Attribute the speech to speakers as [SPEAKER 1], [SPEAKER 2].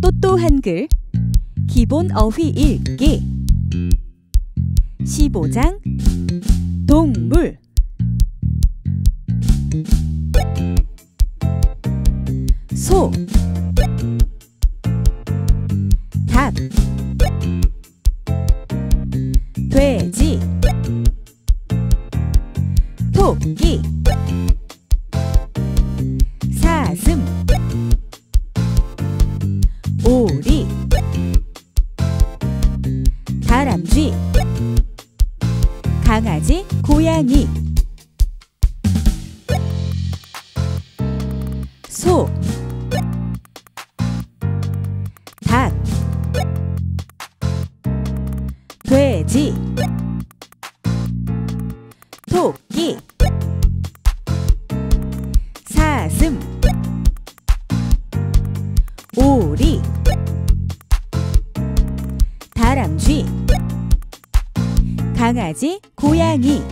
[SPEAKER 1] 또또 한글 기본 어휘 읽기. 15장 동물. 소. 닭, 돼지, 토끼, 오리, 다람쥐, 강아지, 고양이, 소, 닭, 돼지, 토끼, 사슴, 오리, 다람쥐, 강아지, 고양이